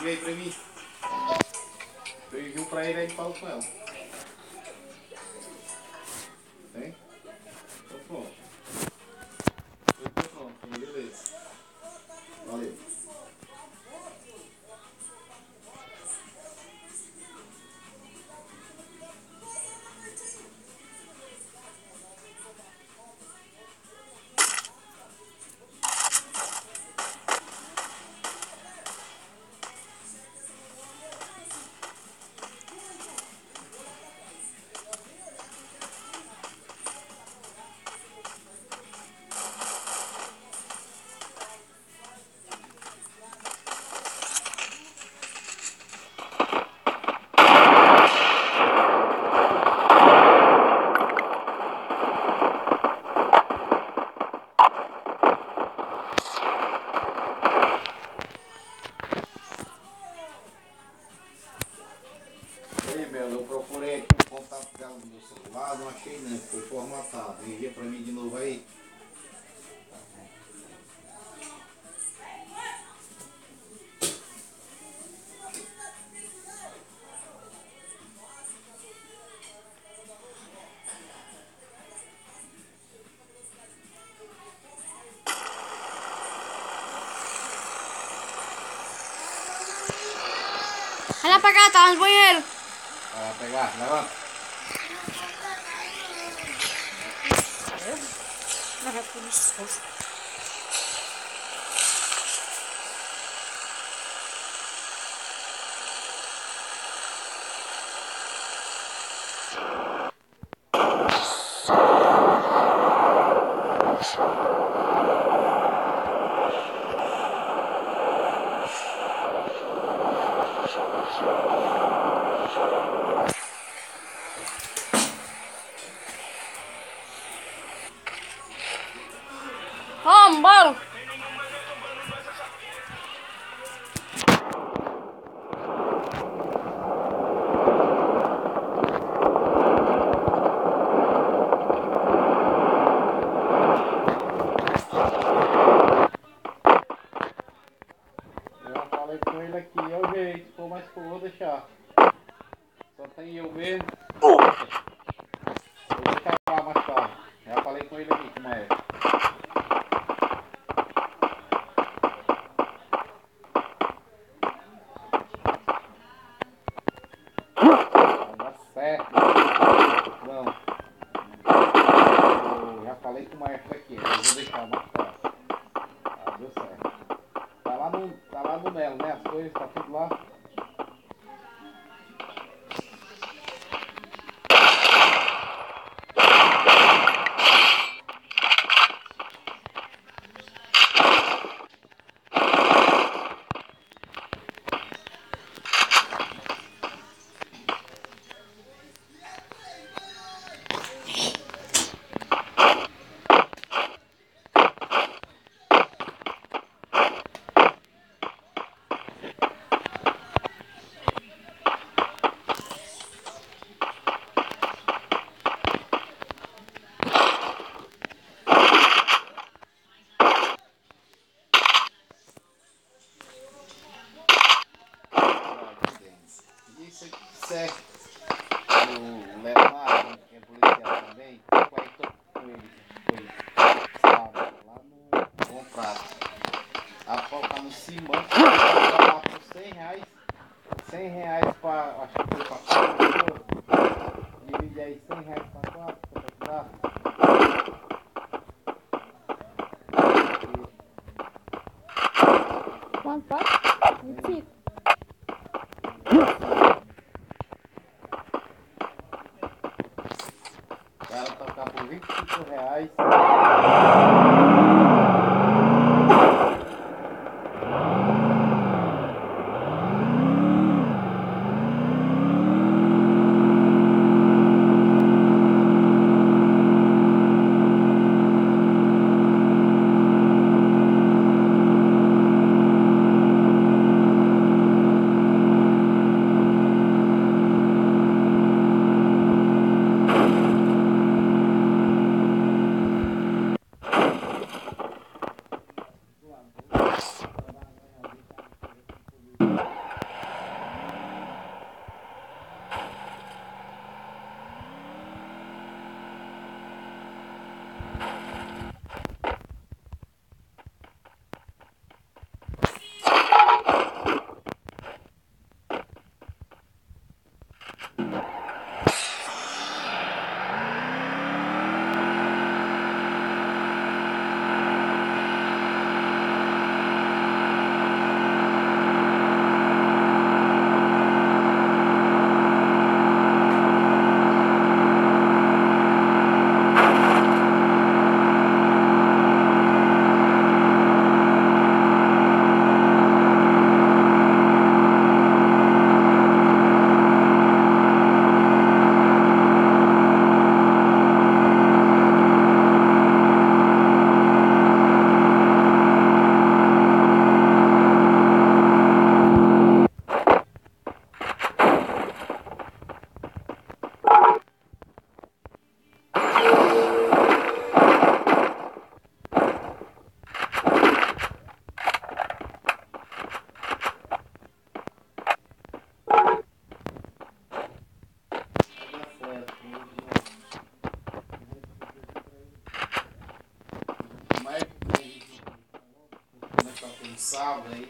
enviei para mim. Eu envio para ele e falo com ela. Celular, não achei não, foi formatado. Envia para mim de novo aí. Vai lá pra cá, tá no banheiro. Vai lá pegar, levanta. Não, é por isso. Vamos, deixar. Só tem eu mesmo. Vou deixar lá mais tarde. Já falei com ele aqui como é. Vai dar certo. Não. Eu já falei com o maestro aqui, eu vou deixar mais tarde. Ah, deu certo. Tá lá no, tá lá no Melo, né? As coisas, tá tudo lá. Isso certo. O Leonardo, que é policial também, tô com ele, foi sábado, lá no Bom Prato. A tá no Simão, tá lá por 100 reais. 100 reais pra, acho que foi pra quatro pessoas. Divide aí 100 reais pra quatro, quanto é guys. Sábado aí.